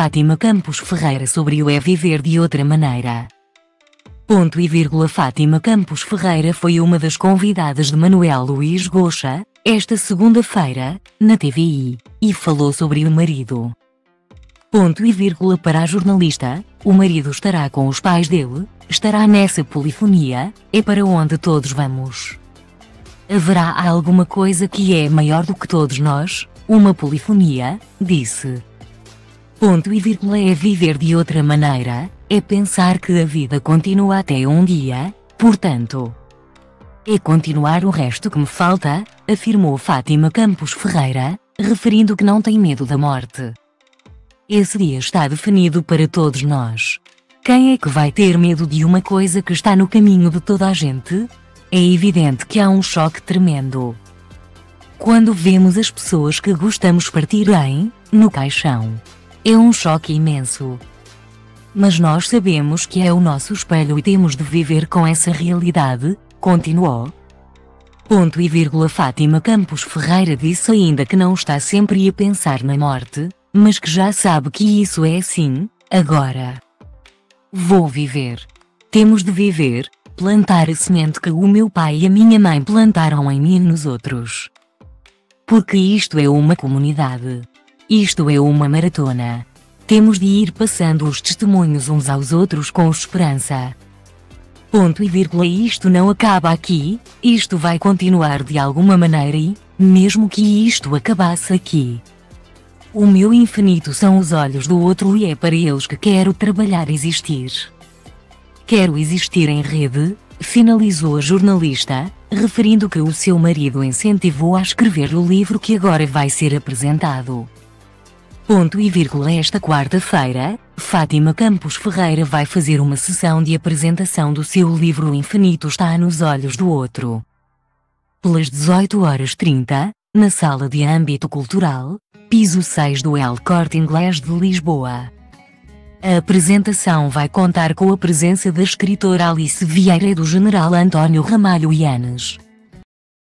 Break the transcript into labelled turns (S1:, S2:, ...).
S1: Fátima Campos Ferreira sobre o é viver de outra maneira. Ponto e vírgula Fátima Campos Ferreira foi uma das convidadas de Manuel Luiz Goxa, esta segunda-feira, na TVI, e falou sobre o marido. Ponto e vírgula para a jornalista, o marido estará com os pais dele, estará nessa polifonia, é para onde todos vamos. Haverá alguma coisa que é maior do que todos nós, uma polifonia, disse. Ponto e vírgula é viver de outra maneira, é pensar que a vida continua até um dia, portanto. É continuar o resto que me falta, afirmou Fátima Campos Ferreira, referindo que não tem medo da morte. Esse dia está definido para todos nós. Quem é que vai ter medo de uma coisa que está no caminho de toda a gente? É evidente que há um choque tremendo. Quando vemos as pessoas que gostamos partirem, no caixão. É um choque imenso. Mas nós sabemos que é o nosso espelho e temos de viver com essa realidade, continuou. Ponto e vírgula Fátima Campos Ferreira disse ainda que não está sempre a pensar na morte, mas que já sabe que isso é assim, agora. Vou viver. Temos de viver, plantar a semente que o meu pai e a minha mãe plantaram em mim e nos outros. Porque isto é uma comunidade. Isto é uma maratona. Temos de ir passando os testemunhos uns aos outros com esperança. Ponto e vírgula isto não acaba aqui, isto vai continuar de alguma maneira e, mesmo que isto acabasse aqui, o meu infinito são os olhos do outro e é para eles que quero trabalhar existir. Quero existir em rede, finalizou a jornalista, referindo que o seu marido incentivou a escrever o livro que agora vai ser apresentado. Ponto e vírgula esta quarta-feira, Fátima Campos Ferreira vai fazer uma sessão de apresentação do seu livro O Infinito está nos olhos do outro. Pelas 18 horas 30, na sala de âmbito cultural, piso 6 do El Corte Inglês de Lisboa. A apresentação vai contar com a presença da escritora Alice Vieira e do general António Ramalho Yanes.